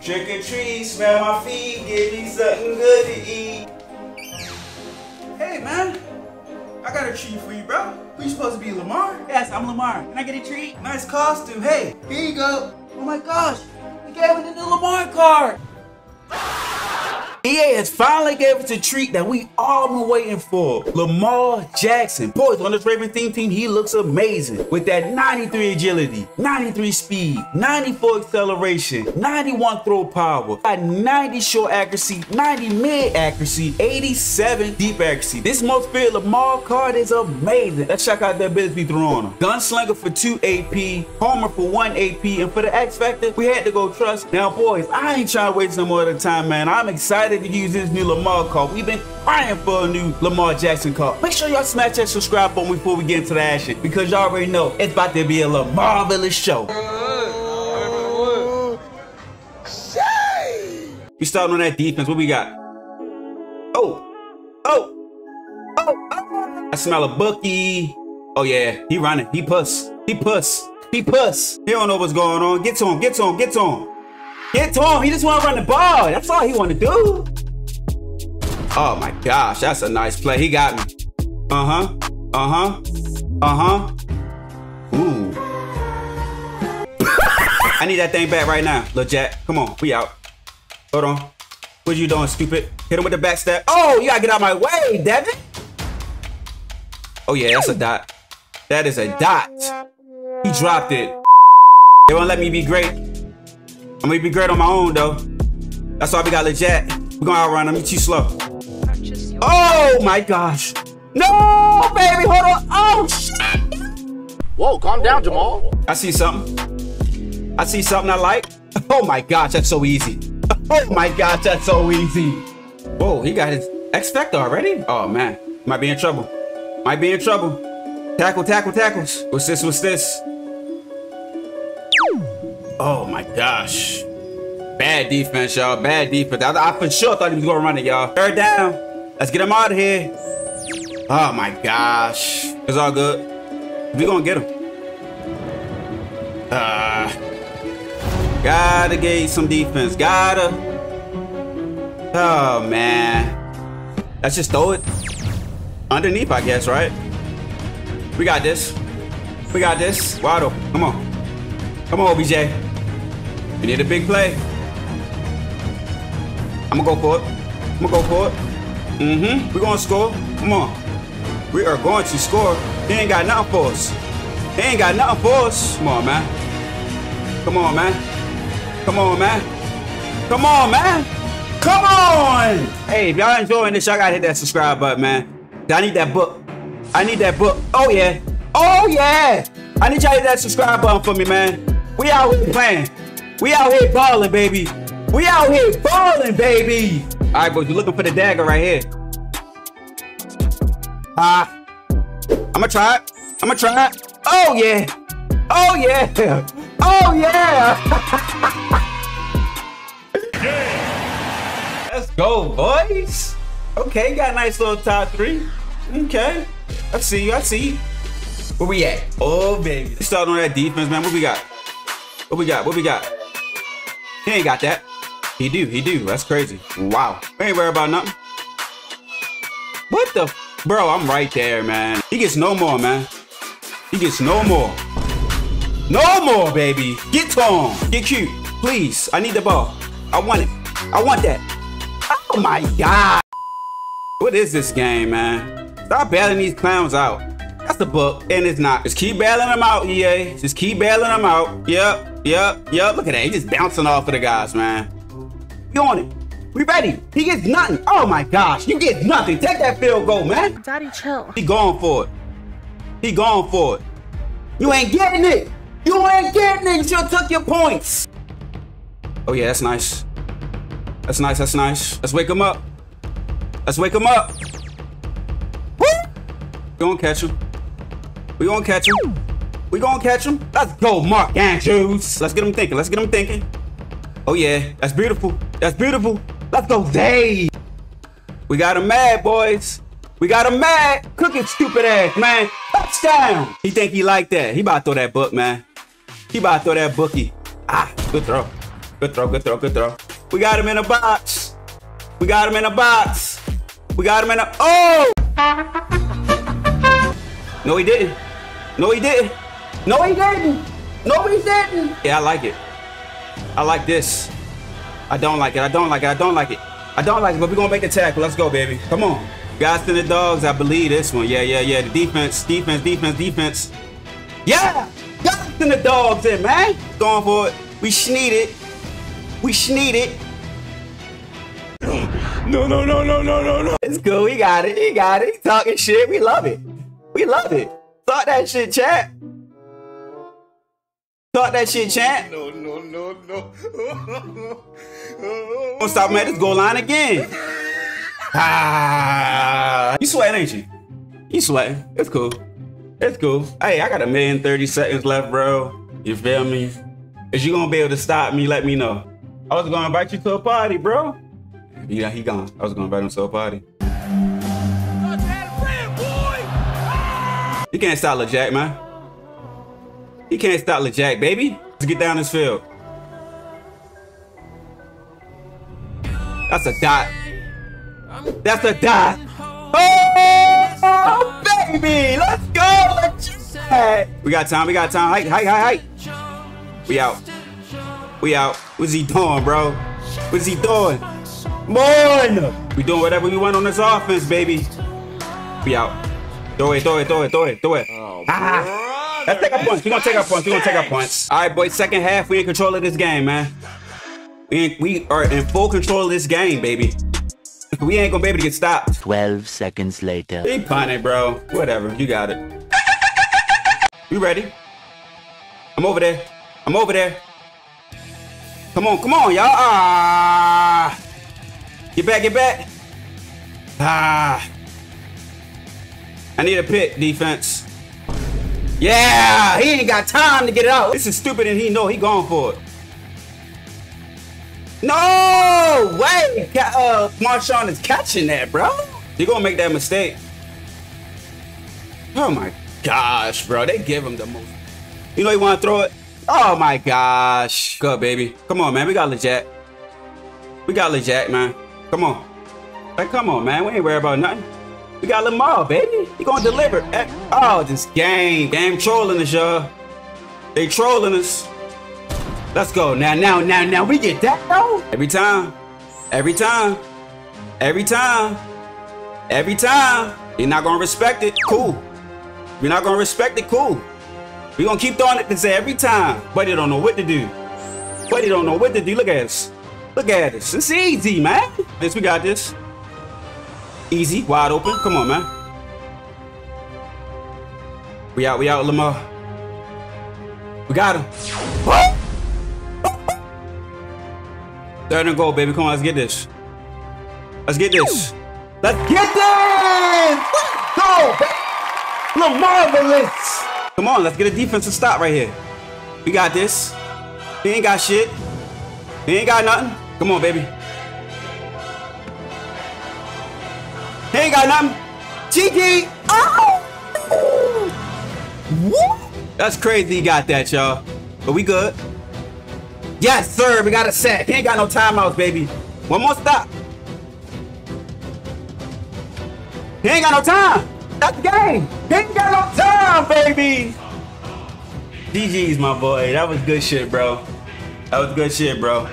Trick or treat, smell my feet, give me something good to eat. Hey man, I got a treat for you, bro. Who you supposed to be, Lamar? Yes, I'm Lamar. Can I get a treat? Nice costume. Hey, here you go. Oh my gosh, he gave me the new Lamar card. EA has finally gave us a treat that we all been waiting for. Lamar Jackson. Boys, on this Raven theme team, he looks amazing. With that 93 agility, 93 speed, 94 acceleration, 91 throw power, got 90 short accuracy, 90 mid accuracy, 87 deep accuracy. This most feared Lamar card is amazing. Let's check out that we threw on him. Gunslinger for 2 AP, Homer for 1 AP, and for the X Factor, we had to go trust. Now, boys, I ain't trying to waste no more of the time, man. I'm excited to use this new Lamar card. We've been crying for a new Lamar Jackson card. Make sure y'all smash that subscribe button before we get into the action because y'all already know it's about to be a Lamarvelous show. We starting on that defense. What we got? Oh, oh, oh, oh. I smell a bookie. Oh yeah, he running. He puss. He puss. He puss. He don't know what's going on. Get to him. Get to him. Get to him. Get to him. He just want to run the ball. That's all he want to do. Oh my gosh, that's a nice play. He got me. Uh huh. Uh huh. Uh huh. Ooh. I need that thing back right now, Lil Jack. Come on, we out. Hold on. What you doing, stupid? Hit him with the back step. Oh, you gotta get out my way, Devin. Oh yeah, that's a dot. That is a dot. He dropped it. They won't let me be great. I'm gonna be great on my own though. That's why we got legit. We're gonna outrun them. You too slow. Oh my gosh. No, baby, hold on. Oh shit. Whoa, calm down, Jamal. I see something. I see something I like. Oh my gosh, that's so easy. Oh my gosh, that's so easy. Whoa, he got his X Factor already? Oh man, might be in trouble. Might be in trouble. Tackle, tackle, tackles. What's this? What's this? Oh my gosh. Bad defense, y'all. Bad defense. I, I for sure thought he was gonna run it, y'all. Third down. Let's get him out of here. Oh my gosh. It's all good. We gonna get him. Uh, gotta get some defense. Gotta. Oh man. Let's just throw it underneath, I guess, right? We got this. We got this. Waddle. Come on. Come on, OBJ. We need a big play. I'm gonna go for it. I'm gonna go for it. Mm-hmm. We're gonna score. Come on. We are going to score. They ain't got nothing for us. They ain't got nothing for us. Come on, man. Come on, man. Come on, man. Come on, man. Come on. Hey, if y'all enjoying this, y'all gotta hit that subscribe button, man. I need that book. I need that book. Oh, yeah. Oh, yeah. I need y'all to hit that subscribe button for me, man. We out here playing. We out here balling, baby. We out here balling, baby. All right, boys, you're looking for the dagger right here. Ah, uh, I'ma try it. I'ma try it. Oh yeah. Oh yeah. Oh yeah. Let's go, boys. Okay, got a nice little top three. Okay. I see you. I see you. Where we at? Oh, baby. Let's start on that defense, man. What we got? What we got? What we got? He ain't got that. He do. He do. That's crazy. Wow. Ain't worried about nothing. What the? Bro, I'm right there, man. He gets no more, man. He gets no more. No more, baby. Get Tom. Get cute. Please. I need the ball. I want it. I want that. Oh my God. What is this game, man? Stop bailing these clowns out. That's the book, and it's not. Just keep bailing them out, EA. Just keep bailing them out. Yep, yep, yep. Look at that. He's just bouncing off of the guys, man. You on it. We ready. He gets nothing. Oh my gosh. You get nothing. Take that field goal, man. Daddy, chill. He going for it. He going for it. You ain't getting it. You ain't getting it. You should have took your points. Oh yeah, that's nice. That's nice. That's nice. Let's wake him up. Let's wake him up. Woo! We gonna catch him. We gonna catch him. We gonna catch him. Let's go, Mark Andrews. Let's get him thinking. Let's get him thinking. Oh yeah, that's beautiful. That's beautiful. Let's go, Zay. We got him mad, boys. We got him mad. Cooking stupid ass, man. Touchdown. He think he like that. He about to throw that book, man. He about to throw that bookie. Ah, good throw. Good throw, good throw, good throw. We got him in a box. We got him in a box. We got him in a. Oh! No, he didn't. No, he didn't. No, he didn't. No, he didn't. Yeah, I like it. I like this. I don't like it. I don't like it. I don't like it. I don't like it, but we're gonna make the tackle. Let's go, baby. Come on. Guys and the dogs, I believe this one. Yeah, yeah, yeah. The defense, defense, defense, defense. Yeah! Guys and the dogs in, man. Going for it. We schneed it. We schneed it. No, no, no, no, no, no, no. It's cool. We got it. He got it. He talking shit. We love it. We love it. Talk that shit, chat. Talk that shit, chat. No, no, no, no. Don't stop at this goal line again. Ah, you sweating, ain't you? You sweating. It's cool. It's cool. Hey, I got a million thirty seconds left, bro. You feel me? Is you gonna be able to stop me? Let me know. I was gonna invite you to a party, bro. Yeah, he gone. I was gonna invite him to a party. You can't stop LeJack, man. You can't stop LeJack, baby. Let's get down this field. That's a dot. That's a dot. Oh, baby. Let's go. LeJack. We got time. We got time. Hike, hike, hike, hike. We out. We out. What's he doing, bro? What's he doing? Come. We doing whatever we want on this offense, baby. We out. Throw it, throw it, throw it, throw it, throw it. ah. Let's take our points. We're gonna take our points. We're gonna take our points. All right, boys. Second half, we in control of this game, man. We, ain't, we are in full control of this game, baby. We ain't gonna be able to get stopped. 12 seconds later. Big punny, bro. Whatever. You got it. You ready? I'm over there. I'm over there. Come on, come on, y'all. Ah. Get back, get back. Ah. I need a pick, defense. Yeah, he ain't got time to get it out. This is stupid and he know he going for it. No way! Uh, Marshawn is catching that, bro. He gonna make that mistake. Oh my gosh, bro. They give him the most. You know he wanna throw it? Oh my gosh. Good, baby. Come on, man. We got LeJack. We got LeJack, man. Come on. Like, come on, man. We ain't worried about nothing. We got Lamar, baby. He gonna deliver. Eh, oh, this game. Game trolling us, y'all. They trolling us. Let's go. Now, now, now, now. We get that, though? Every time. Every time. Every time. Every time. You're not gonna respect it. Cool. You're not gonna respect it. Cool. we gonna keep throwing it to say every time. But he don't know what to do. But he don't know what to do. Look at us. Look at us. It's easy, man. This, we got this. Easy, wide open. Come on, man. We out, we out, Lamar. We got him. Third and goal, baby. Come on, let's get this. Let's get this. Let's get this! Let's go, baby. Marvelous. Come on, let's get a defensive stop right here. We got this. He ain't got shit. He ain't got nothing. Come on, baby. He ain't got nothing. GG. Oh! That's crazy he got that, y'all. But we good. Yes, sir. We got a set. He ain't got no timeouts, baby. One more stop. He ain't got no time. That's the game. He ain't got no time, baby. GG's, my boy. That was good shit, bro. That was good shit, bro.